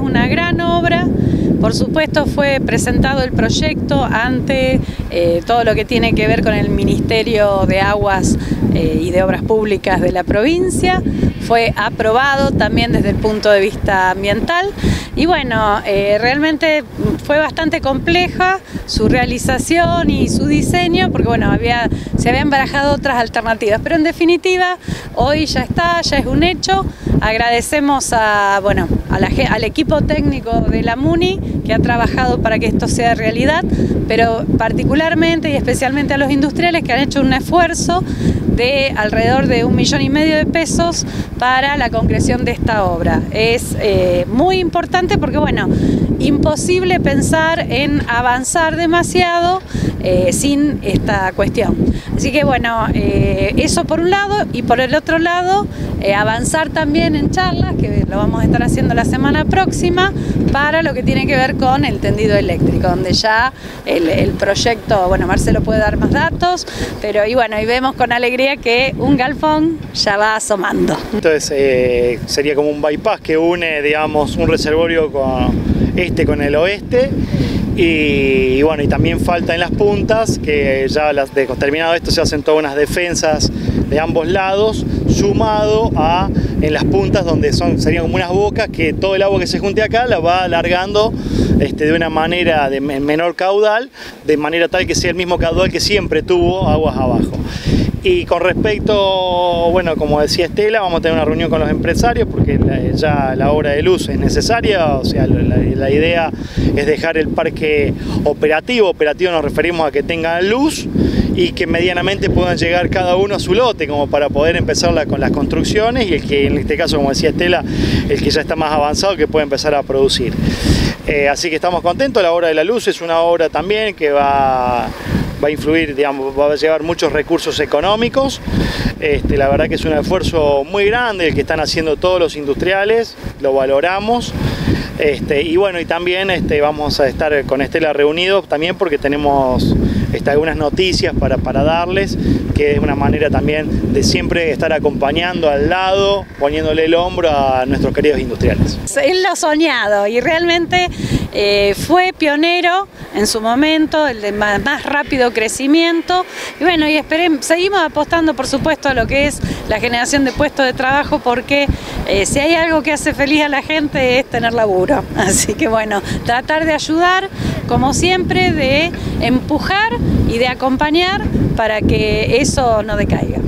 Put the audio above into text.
una gran obra. Por supuesto fue presentado el proyecto ante eh, todo lo que tiene que ver con el Ministerio de Aguas eh, y de Obras Públicas de la provincia. Fue aprobado también desde el punto de vista ambiental y bueno, eh, realmente fue bastante compleja su realización y su diseño porque bueno, había, se habían barajado otras alternativas, pero en definitiva hoy ya está, ya es un hecho. Agradecemos a, bueno, al equipo técnico de la MUNI que ha trabajado para que esto sea realidad, pero particularmente y especialmente a los industriales que han hecho un esfuerzo de alrededor de un millón y medio de pesos para la concreción de esta obra. Es eh, muy importante porque, bueno, imposible pensar en avanzar demasiado eh, sin esta cuestión. Así que bueno, eh, eso por un lado y por el otro lado avanzar también en charlas, que lo vamos a estar haciendo la semana próxima, para lo que tiene que ver con el tendido eléctrico, donde ya el, el proyecto, bueno, Marcelo puede dar más datos, pero y bueno, y vemos con alegría que un galpón ya va asomando. Entonces eh, sería como un bypass que une, digamos, un reservorio con este con el oeste y, bueno, y también falta en las puntas, que ya las, de, terminado esto se hacen todas unas defensas de ambos lados, sumado a en las puntas donde son, serían como unas bocas que todo el agua que se junte acá la va alargando este, de una manera de menor caudal, de manera tal que sea el mismo caudal que siempre tuvo aguas abajo. Y con respecto, bueno, como decía Estela, vamos a tener una reunión con los empresarios porque ya la obra de luz es necesaria, o sea, la, idea es dejar el parque operativo, operativo nos referimos a que tengan luz y que medianamente puedan llegar cada uno a su lote como para poder empezar con las construcciones y el que en este caso, como decía Estela, el que ya está más avanzado que puede empezar a producir. Eh, así que estamos contentos, la obra de la luz es una obra también que va va a influir, digamos, va a llevar muchos recursos económicos. Este, la verdad que es un esfuerzo muy grande el que están haciendo todos los industriales, lo valoramos. Este, y bueno, y también este, vamos a estar con Estela reunidos también porque tenemos este, algunas noticias para, para darles, que es una manera también de siempre estar acompañando al lado, poniéndole el hombro a nuestros queridos industriales. Él lo soñado y realmente eh, fue pionero en su momento, el de más, rápido crecimiento. Y bueno, y seguimos apostando por supuesto a lo que es la generación de puestos de trabajo porque eh, si hay algo que hace feliz a la gente es tener laburo. Así que bueno, tratar de ayudar, como siempre, de empujar y de acompañar para que eso no decaiga.